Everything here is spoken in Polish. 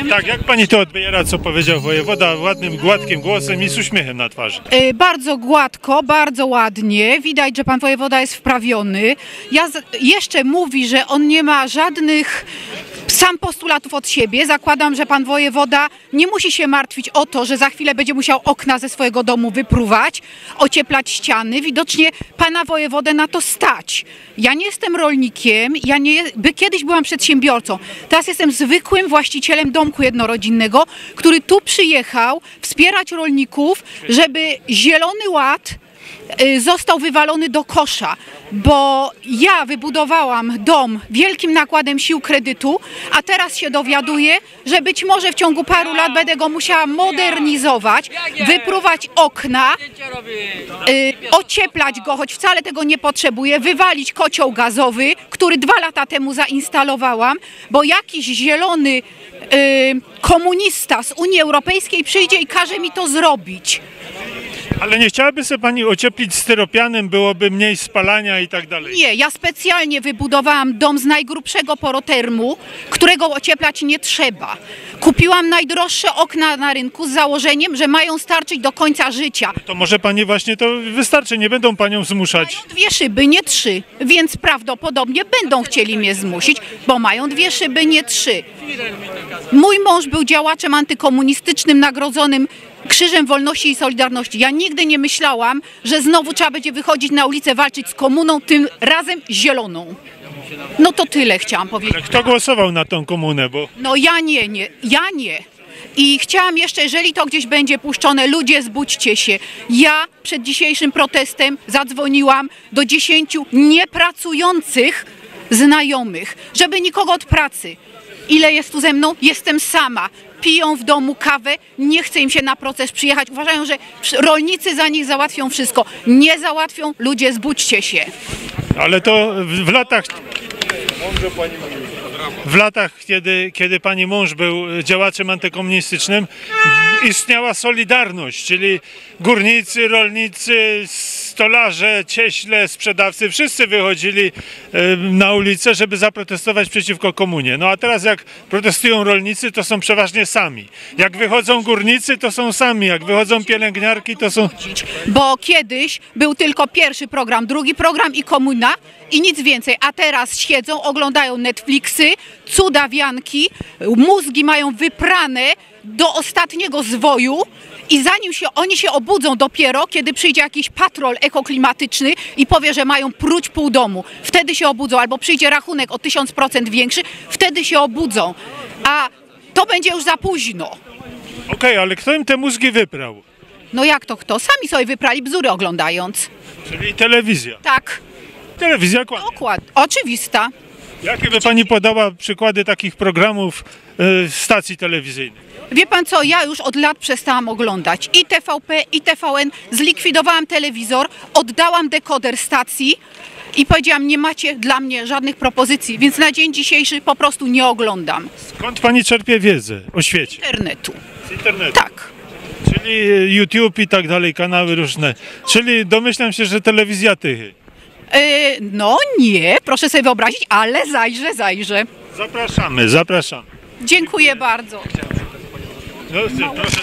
powiem. Tak, jak pani to odbiera, co powiedział wojewoda ładnym, gładkim głosem i z uśmiechem na twarzy? Y, Bardzo gładko, bardzo ładnie. Widać, że pan wojewoda jest wprawiony. Ja z, jeszcze mówi, że on nie ma żadnych sam postulatów od siebie. Zakładam, że pan wojewoda nie musi się martwić o to, że za chwilę będzie musiał okna ze swojego domu wypruwać, ocieplać ściany. Widocznie pana wojewodę na to stać. Ja nie jestem rolnikiem, ja nie, by kiedyś byłam przedsiębiorcą. Teraz jestem zwykłym właścicielem domku jednorodzinnego, który tu przyjechał wspierać rolników, żeby Zielony Ład y, został wywalony do kosza, bo ja wybudowałam dom wielkim nakładem sił kredytu, a teraz się dowiaduję, że być może w ciągu paru lat będę go musiała modernizować, wypruwać okna, y, ocieplać go, choć wcale tego nie potrzebuję, wywalić kocioł gazowy, który dwa lata temu zainstalowałam, bo jakiś zielony y, komunista z Unii Europejskiej przyjdzie i każe mi to zrobić. Ale nie chciałaby sobie pani ocieplić styropianem, byłoby mniej spalania i tak dalej. Nie, ja specjalnie wybudowałam dom z najgrubszego porotermu, którego ocieplać nie trzeba. Kupiłam najdroższe okna na rynku z założeniem, że mają starczyć do końca życia. To może pani właśnie to wystarczy, nie będą panią zmuszać. Dwie szyby, nie trzy, więc prawdopodobnie będą chcieli mnie zmusić, bo mają dwie szyby, nie trzy. Mój mąż był działaczem antykomunistycznym, nagrodzonym Krzyżem Wolności i Solidarności. Ja nigdy nie myślałam, że znowu trzeba będzie wychodzić na ulicę, walczyć z komuną, tym razem zieloną. No to tyle chciałam powiedzieć. Kto głosował na tą komunę, bo No ja nie, nie, ja nie. I chciałam jeszcze, jeżeli to gdzieś będzie puszczone, ludzie zbudźcie się. Ja przed dzisiejszym protestem zadzwoniłam do dziesięciu niepracujących znajomych, żeby nikogo od pracy. Ile jest tu ze mną? Jestem sama. Piją w domu kawę, nie chce im się na proces przyjechać. Uważają, że rolnicy za nich załatwią wszystko. Nie załatwią, ludzie zbudźcie się. Ale to w, w latach. W latach, kiedy, kiedy pani mąż był działaczem antykomunistycznym, istniała Solidarność, czyli górnicy, rolnicy, stolarze, cieśle, sprzedawcy, wszyscy wychodzili na ulicę, żeby zaprotestować przeciwko komunie. No a teraz jak protestują rolnicy, to są przeważnie sami. Jak wychodzą górnicy, to są sami. Jak wychodzą pielęgniarki, to są... Bo kiedyś był tylko pierwszy program, drugi program i komuna i nic więcej. A teraz siedzą, oglądają Netflixy, cudawianki, mózgi mają wyprane do ostatniego zwoju i zanim się oni się obudzą dopiero, kiedy przyjdzie jakiś patrol ekoklimatyczny i powie, że mają pruć pół domu. Wtedy się obudzą, albo przyjdzie rachunek o 1000% większy, wtedy się obudzą. A to będzie już za późno. Okej, ale kto im te mózgi wyprał? No jak to kto? Sami sobie wyprali bzdury oglądając. Czyli telewizja. Tak. Telewizja kłamie. Dokładnie. Oczywista. Jakie by pani podała przykłady takich programów y, stacji telewizyjnych? Wie pan co, ja już od lat przestałam oglądać i TVP, i TVN. Zlikwidowałam telewizor, oddałam dekoder stacji i powiedziałam, nie macie dla mnie żadnych propozycji, więc na dzień dzisiejszy po prostu nie oglądam Skąd pani czerpie wiedzę o świecie? internetu. Z internetu. Tak. Czyli y, YouTube i tak dalej, kanały różne. Czyli domyślam się, że telewizja tychy. E, no nie, proszę sobie wyobrazić, ale zajrzę, zajrzę. Zapraszamy, zapraszamy. Dziękuję bardzo. No, proszę.